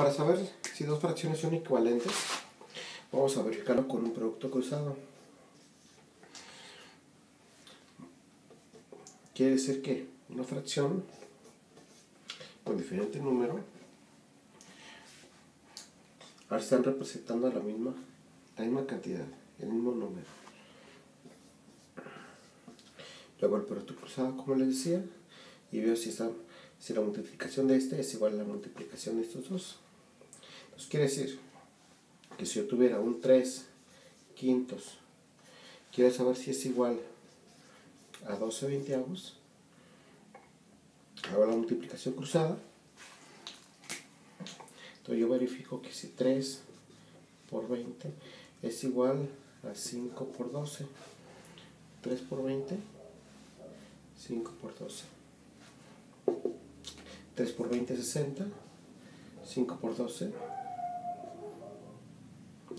Para saber si dos fracciones son equivalentes, vamos a verificarlo con un producto cruzado. Quiere decir que una fracción con diferente número están representando la misma, la misma cantidad, el mismo número. Luego el producto cruzado, como les decía, y veo si, está, si la multiplicación de este es igual a la multiplicación de estos dos. Entonces quiere decir que si yo tuviera un 3 quintos, quiero saber si es igual a 12 veinteavos, hago la multiplicación cruzada, entonces yo verifico que si 3 por 20 es igual a 5 por 12, 3 por 20, 5 por 12. 3 por 20 es 60, 5 por 12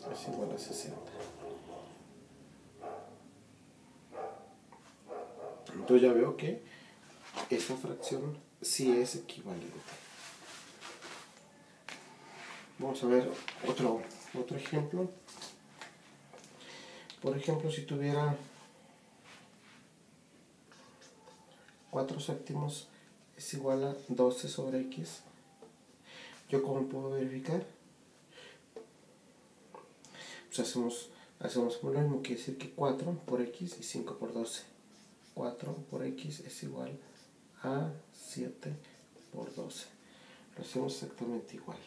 es igual a 60. Entonces ya veo que esta fracción sí es equivalente. Vamos a ver otro, otro ejemplo. Por ejemplo, si tuviera 4 séptimos es igual a 12 sobre x. ¿Yo cómo puedo verificar? Pues hacemos, hacemos lo mismo, quiere decir que 4 por x y 5 por 12. 4 por x es igual a 7 por 12. Lo hacemos exactamente igual.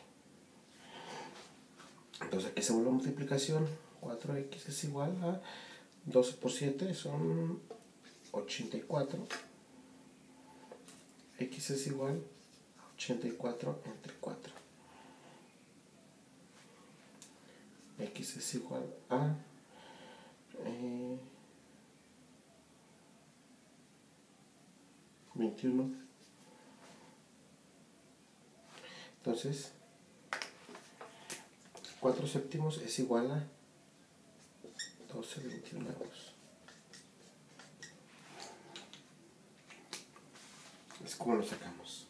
Entonces aquí hacemos la multiplicación. 4x es igual a 12 por 7 son 84 x es igual a 84 entre 4. Es igual a eh, 21. Entonces, 4 séptimos es igual a 12 21 es como lo sacamos.